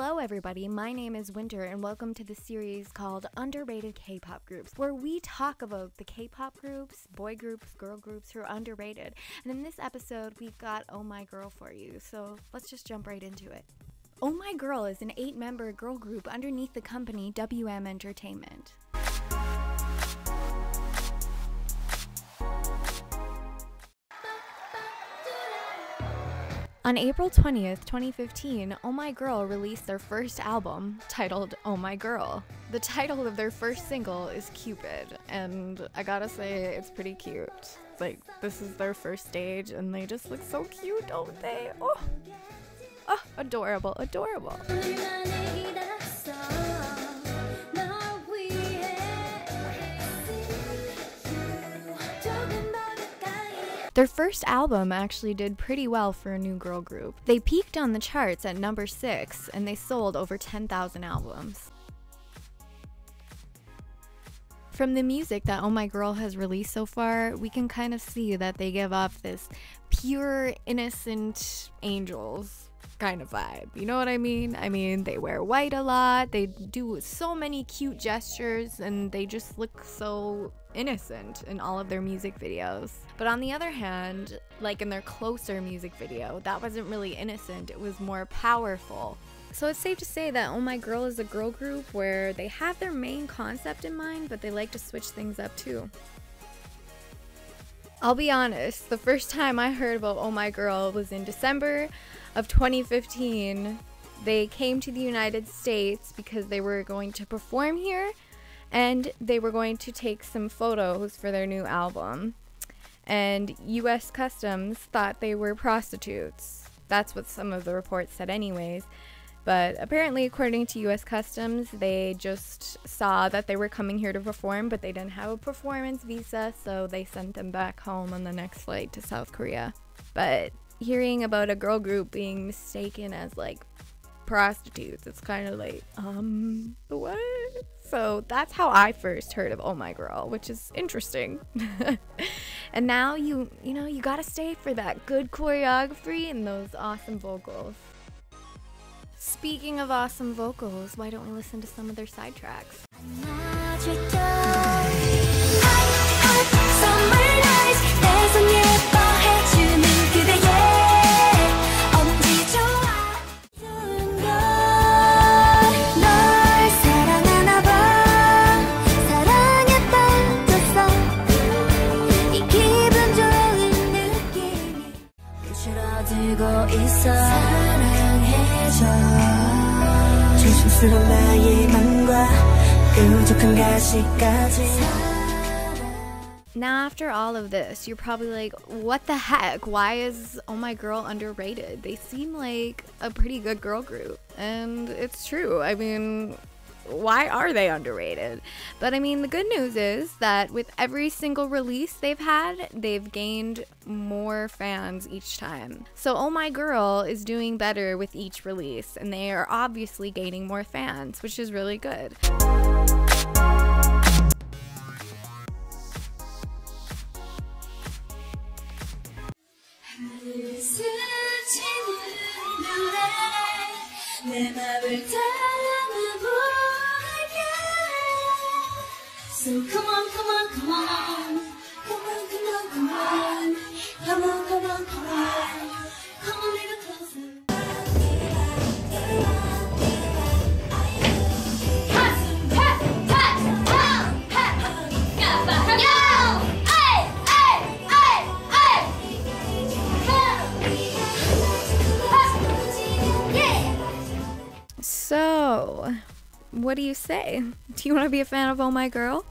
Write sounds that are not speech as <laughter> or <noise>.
everybody. My name is Wynter, and welcome to the series called Underrated K pop Groups, where we talk about the K pop groups, boy groups, girl groups who are underrated. And in this episode, we've got Oh My Girl for you. So let's just jump right into it. Oh My Girl is an eight member girl group underneath the company WM Entertainment. On April 20th, 2015, Oh My Girl released their first album titled Oh My Girl. The title of their first single is Cupid, and I gotta say, it's pretty cute. Like, this is their first stage, and they just look so cute, don't they? Oh, oh adorable, adorable. Their first album actually did pretty well for a new girl group. They peaked on the charts at number 6 and they sold over 10,000 albums. From the music that Oh My Girl has released so far, we can kind of see that they give off this pure, innocent angels kind of vibe. You know what I mean? I mean, they wear white a lot, they do so many cute gestures, and they just look so innocent in all of their music videos. But on the other hand, like in their closer music video, that wasn't really innocent, it was more powerful. So it's safe to say that Oh My Girl is a girl group where they have their main concept in mind, but they like to switch things up too. I'll be honest, the first time I heard about Oh My Girl was in December of 2015. They came to the United States because they were going to perform here and they were going to take some photos for their new album. And US Customs thought they were prostitutes. That's what some of the reports said, anyways. But apparently, according to US Customs, they just saw that they were coming here to perform, but they didn't have a performance visa, so they sent them back home on the next flight to South Korea. But hearing about a girl group being mistaken as like prostitutes, it's kind of like, um, what? So that's how I first heard of Oh My Girl, which is interesting. <laughs> and now you, you know, you gotta stay for that good choreography and those awesome vocals. Speaking of awesome vocals, why don't we listen to some of their side tracks? Now, after all of this, you're probably like, what the heck? Why is Oh My Girl underrated? They seem like a pretty good girl group. And it's true. I mean, why are they underrated? But I mean, the good news is that with every single release they've had, they've gained more fans each time. So Oh My Girl is doing better with each release, and they are obviously gaining more fans, which is really good. So come on, come on, come on. Come on, come on, come on. Come on, come on, come on. What do you say? Do you want to be a fan of Oh My Girl?